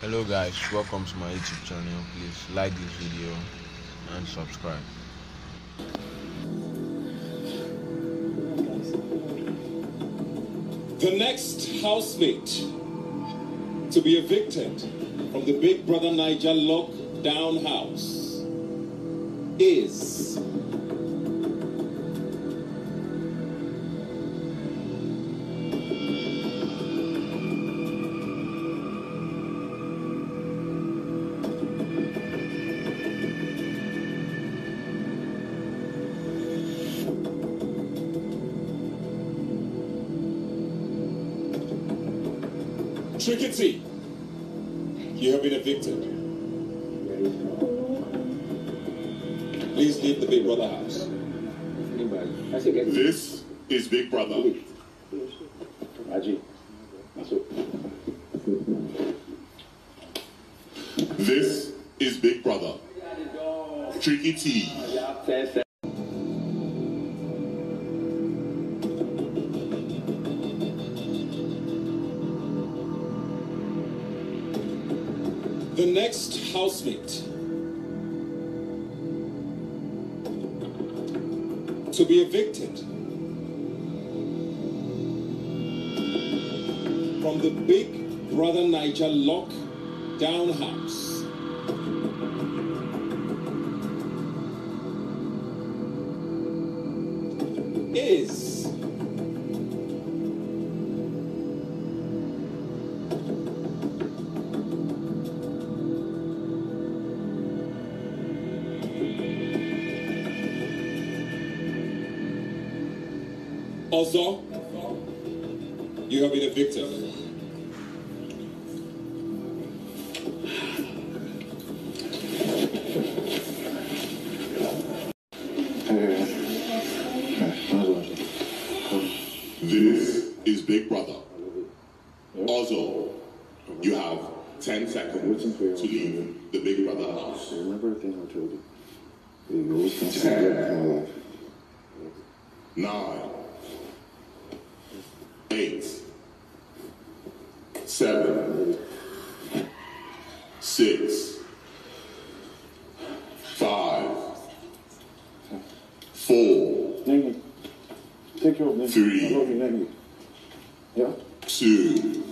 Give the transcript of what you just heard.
hello guys. Welcome to my youtube channel. Please like this video and subscribe. The next housemate to be evicted from the Big Brother Naija lockdown house is Ticky Tee. You have been evicted. Please leave the Big Brother house. This is Big Brother. This is Big Brother. Ticky Tee. The next housemate. To be evicted. From the Big Brother Naija lockdown house. Is Ozo, you have been evicted. This is Big Brother. Ozo, you have 10 seconds to leave the Big Brother house. Remember everything I told? You seven, six, five, four. Three. I love you, Nengi. Yeah? two,